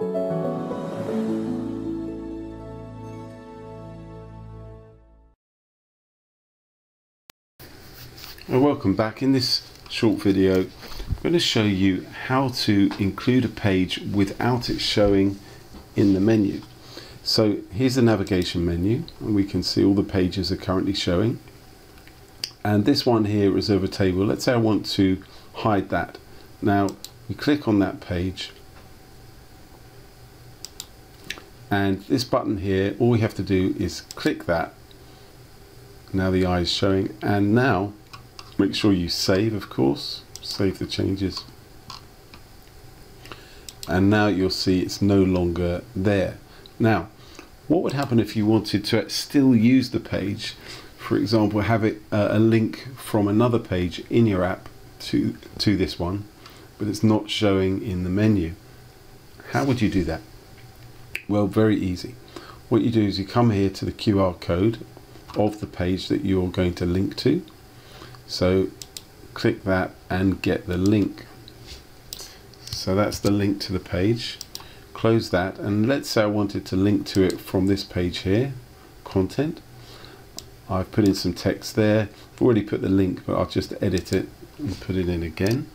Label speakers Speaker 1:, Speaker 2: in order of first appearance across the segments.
Speaker 1: And welcome back. In this short video, I'm going to show you how to include a page without it showing in the menu. So here's the navigation menu, and we can see all the pages are currently showing. And this one here, reserve a table, let's say I want to hide that. Now, we click on that page, and this button here, all we have to do is click that. Now the eye is showing and now Make sure you save, of course. Save the changes. And now you'll see it's no longer there. Now, what would happen if you wanted to still use the page? For example, have it uh, a link from another page in your app to, to this one, but it's not showing in the menu. How would you do that? Well, very easy. What you do is you come here to the QR code of the page that you're going to link to so click that and get the link. So that's the link to the page. Close that and let's say I wanted to link to it from this page here, content. I've put in some text there. I've already put the link but I'll just edit it and put it in again.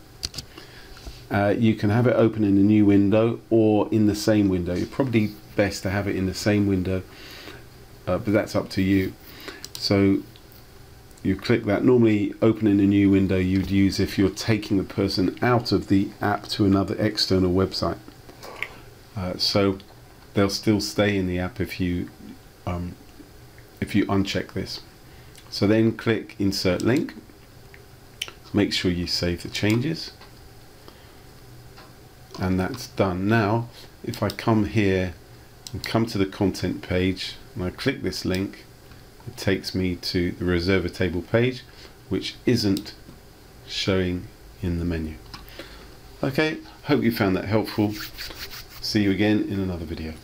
Speaker 1: Uh, you can have it open in a new window or in the same window. It's probably best to have it in the same window, uh, but that's up to you. So you click that. Normally opening a new window you'd use if you're taking the person out of the app to another external website. Uh, so they'll still stay in the app if you um, if you uncheck this. So then click insert link. Make sure you save the changes. And that's done. Now if I come here and come to the content page and I click this link it takes me to the reserve a table page which isn't showing in the menu. Okay, hope you found that helpful. See you again in another video.